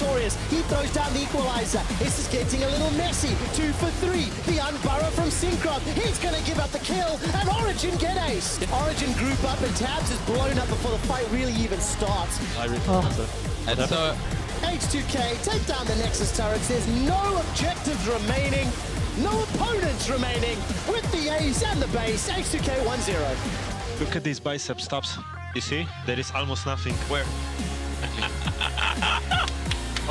victorious. He throws down the equalizer. This is getting a little messy. Two for three. The unburrow from Syncroft. He's going to give up the kill, and Origen get ace. Origen group up, and Tabs is blown up before the fight really even starts. I really oh. And so, H2K take down the Nexus turrets. There's no objectives remaining. No opponents remaining with the ace and the base. H2K 1-0. Look at these bicep stops. You see? There is almost nothing. Where?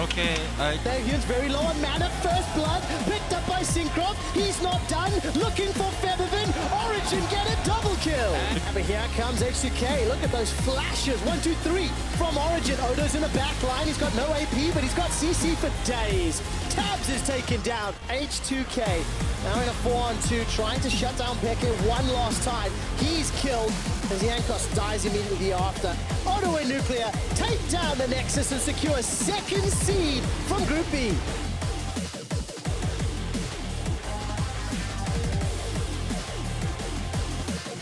okay, I... Davian's very low on mana. First blood picked up by Syncroft. He's not done. Looking for Febiven. Origen get a double kill. But here comes H2K. Look at those flashes. One, two, three from Origen. Odo's in the back line. He's got no AP, but he's got CC for days. Tabs is taken down. H2K now in a 4 on 2, trying to shut down Peke one last time. He's killed as Jankos dies immediately after. And Nuclear take down the Nexus and secure second seed from Group B.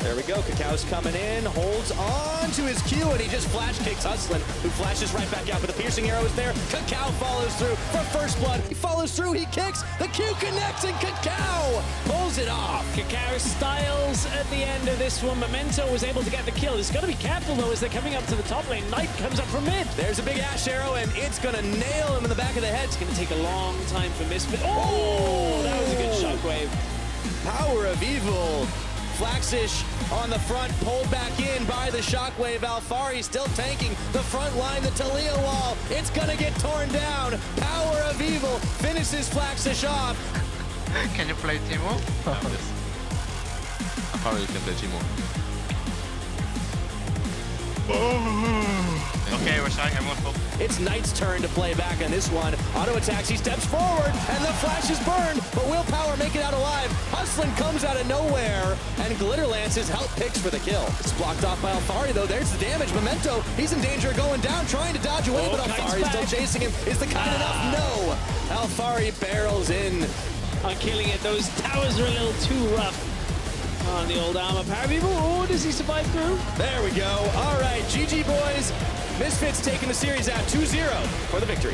There we go. Cacao's coming in, holds on to his Q, and he just flash kicks Hustlin, who flashes right back out. But the piercing arrow is there. Cacao follows through for first blood. He follows through, he kicks. The Q connects, and Cacao pulls it off. Cacao Styles at the end of this one. Memento was able to get the kill. He's got to be careful, though, as they're coming up to the top lane. Knight comes up from mid. There's a big Ashe arrow, and it's going to nail him in the back of the head. It's going to take a long time for Misfit. Oh! oh, that was a good shockwave. Power of Evil. Flaxxish on the front, pulled back in by the Shockwave. Alphari still tanking the front line, the Taliyah wall. It's gonna get torn down. Power of Evil finishes Flaxxish off. can you play Teemo? yes. How you can play Teemo? Oh. Okay, we're trying. I'm. It's Knight's turn to play back on this one. Auto attacks, he steps forward, and the flash is burned, but will Power make it out alive? Hustlin comes out of nowhere, and Glitterlance's help picks for the kill. It's blocked off by Alphari, though. There's the damage. Memento, he's in danger of going down, trying to dodge away, Oh, but Kite's Alphari's still chasing him. Is the kite enough? No. Alphari barrels in. On killing it, those towers are a little too rough on the old armor. Paravivo, oh, does he survive through? There we go. All right, GG boys. Misfits taking the series out 2-0 for the victory.